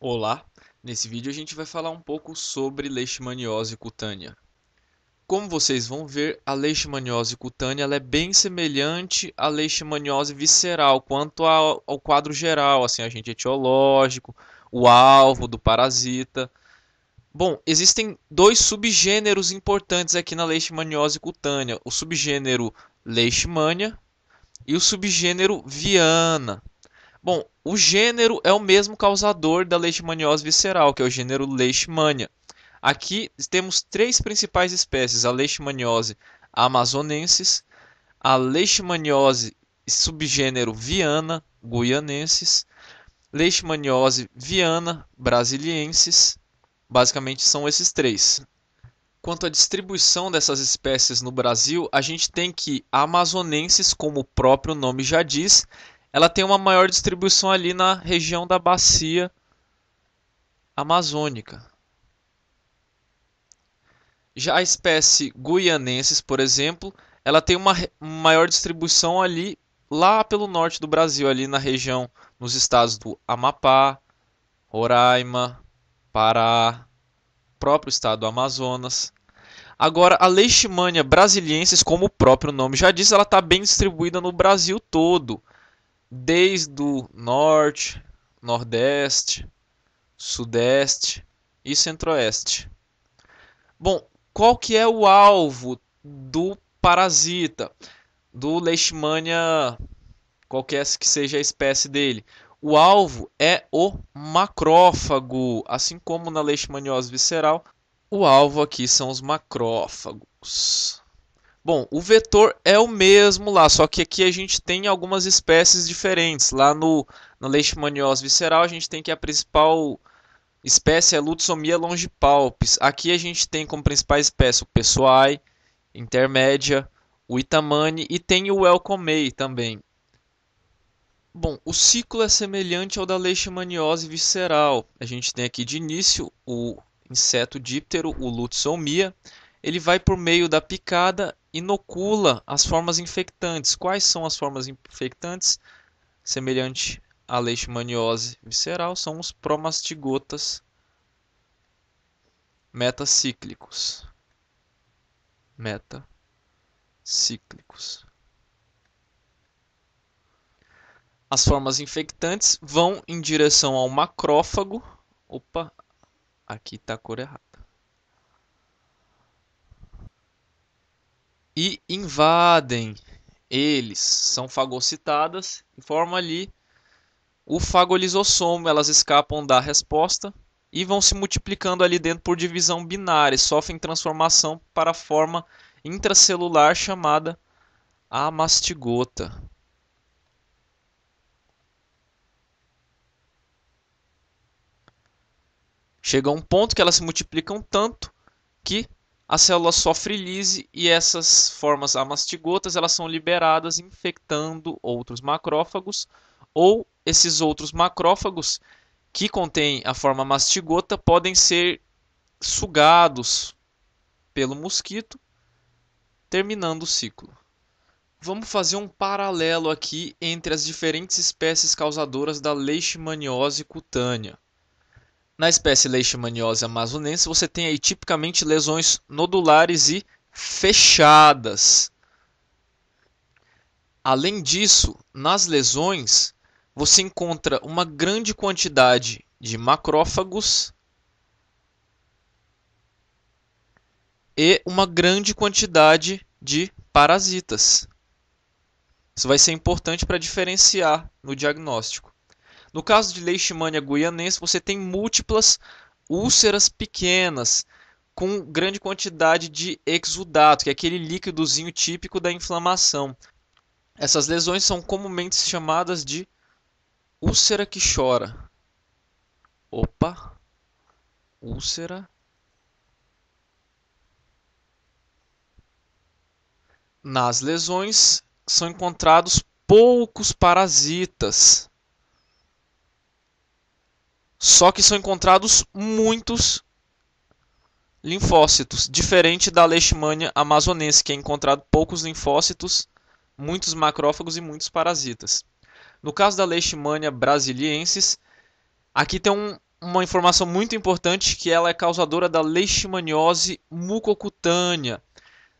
Olá, nesse vídeo a gente vai falar um pouco sobre leishmaniose cutânea. Como vocês vão ver, a leishmaniose cutânea é bem semelhante à leishmaniose visceral quanto ao, ao quadro geral, assim, agente etiológico, o alvo do parasita. Bom, existem dois subgêneros importantes aqui na leishmaniose cutânea: o subgênero leishmania e o subgênero viana. Bom, o gênero é o mesmo causador da leishmaniose visceral, que é o gênero Leishmania. Aqui temos três principais espécies: a leishmaniose amazonensis, a leishmaniose subgênero viana guianensis, leishmaniose viana brasiliensis. Basicamente são esses três. Quanto à distribuição dessas espécies no Brasil, a gente tem que amazonensis, como o próprio nome já diz, ela tem uma maior distribuição ali na região da bacia amazônica. Já a espécie guianensis, por exemplo, ela tem uma maior distribuição ali lá pelo norte do Brasil, ali na região, nos estados do Amapá, Roraima, Pará, próprio estado do Amazonas. Agora, a Leishmania brasiliensis, como o próprio nome já diz, ela está bem distribuída no Brasil todo desde o norte, nordeste, sudeste e centro-oeste. Bom, qual que é o alvo do parasita, do Leishmania, qualquer que seja a espécie dele? O alvo é o macrófago, assim como na leishmaniose visceral, o alvo aqui são os macrófagos. Bom, o vetor é o mesmo lá, só que aqui a gente tem algumas espécies diferentes. Lá no, na leishmaniose visceral a gente tem que a principal espécie é Lutsomia longipalpis. Aqui a gente tem como principal espécie o Pessoai, intermédia, o Itamani e tem o Elcomei também. Bom, o ciclo é semelhante ao da leishmaniose visceral. A gente tem aqui de início o inseto díptero, o Lutsomia. Ele vai por meio da picada inocula as formas infectantes. Quais são as formas infectantes? Semelhante à leishmaniose visceral, são os promastigotas metacíclicos. Metacíclicos. As formas infectantes vão em direção ao macrófago. Opa, aqui está a cor errada. E invadem eles. São fagocitadas e formam ali o fagolisossomo. Elas escapam da resposta e vão se multiplicando ali dentro por divisão binária sofrem transformação para a forma intracelular chamada amastigota. Chega a um ponto que elas se multiplicam tanto que a célula sofre lise e essas formas amastigotas elas são liberadas infectando outros macrófagos ou esses outros macrófagos que contêm a forma mastigota podem ser sugados pelo mosquito, terminando o ciclo. Vamos fazer um paralelo aqui entre as diferentes espécies causadoras da leishmaniose cutânea. Na espécie Leishmaniose amazonense, você tem aí tipicamente lesões nodulares e fechadas. Além disso, nas lesões, você encontra uma grande quantidade de macrófagos e uma grande quantidade de parasitas. Isso vai ser importante para diferenciar no diagnóstico. No caso de leishmania guianense, você tem múltiplas úlceras pequenas com grande quantidade de exudato, que é aquele líquidozinho típico da inflamação. Essas lesões são comumente chamadas de úlcera que chora. Opa! Úlcera. Nas lesões são encontrados poucos parasitas só que são encontrados muitos linfócitos, diferente da leishmania amazonense, que é encontrado poucos linfócitos, muitos macrófagos e muitos parasitas. No caso da leishmania brasiliensis, aqui tem um, uma informação muito importante que ela é causadora da leishmaniose mucocutânea.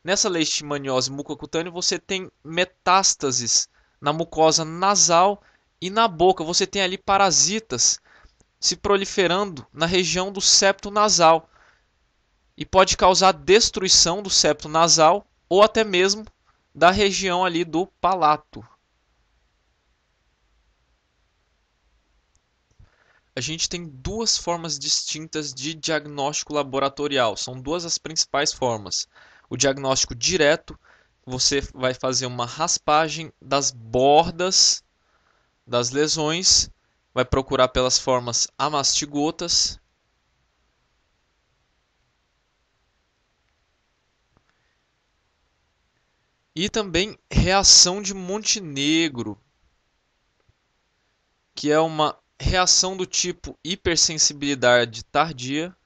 Nessa leishmaniose mucocutânea você tem metástases na mucosa nasal e na boca. Você tem ali parasitas se proliferando na região do septo nasal e pode causar destruição do septo nasal ou até mesmo da região ali do palato. A gente tem duas formas distintas de diagnóstico laboratorial. São duas as principais formas. O diagnóstico direto, você vai fazer uma raspagem das bordas das lesões, vai procurar pelas formas amastigotas. E também reação de Montenegro, que é uma reação do tipo hipersensibilidade tardia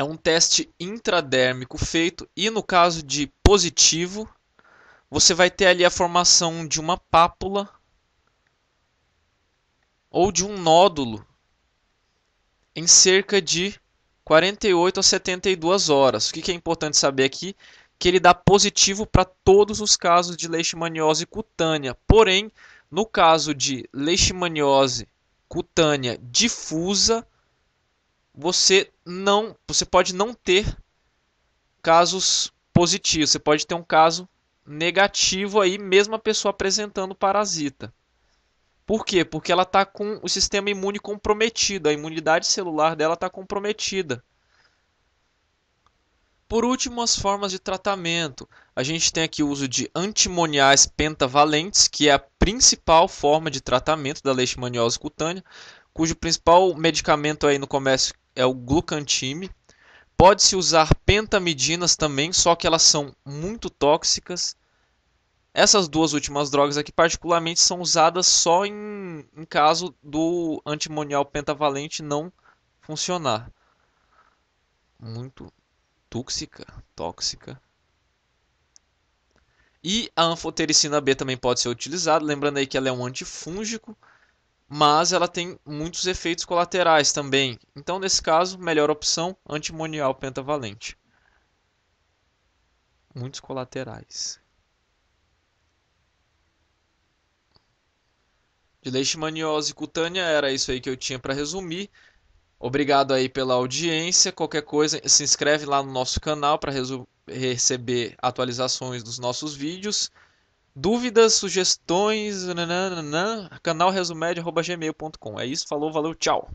é um teste intradérmico feito e no caso de positivo, você vai ter ali a formação de uma pápula ou de um nódulo em cerca de 48 a 72 horas. O que é importante saber aqui? Que ele dá positivo para todos os casos de leishmaniose cutânea. Porém, no caso de leishmaniose cutânea difusa, você não, você pode não ter casos positivos. Você pode ter um caso negativo aí, mesmo a pessoa apresentando parasita. Por quê? Porque ela está com o sistema imune comprometido, a imunidade celular dela está comprometida. Por último, as formas de tratamento. A gente tem aqui o uso de antimoniais pentavalentes, que é a principal forma de tratamento da leishmaniose cutânea, cujo principal medicamento aí no comércio é o glucantime. Pode-se usar pentamidinas também, só que elas são muito tóxicas essas duas últimas drogas aqui, particularmente, são usadas só em, em caso do antimonial pentavalente não funcionar. Muito tóxica, tóxica. E a anfotericina B também pode ser utilizada, lembrando aí que ela é um antifúngico, mas ela tem muitos efeitos colaterais também. Então, nesse caso, melhor opção, antimonial pentavalente. Muitos colaterais. de leishmaniose cutânea. Era isso aí que eu tinha para resumir. Obrigado aí pela audiência. Qualquer coisa, se inscreve lá no nosso canal para receber atualizações dos nossos vídeos. Dúvidas, sugestões, nananana, canal resumed.gmail.com. É isso, falou, valeu, tchau.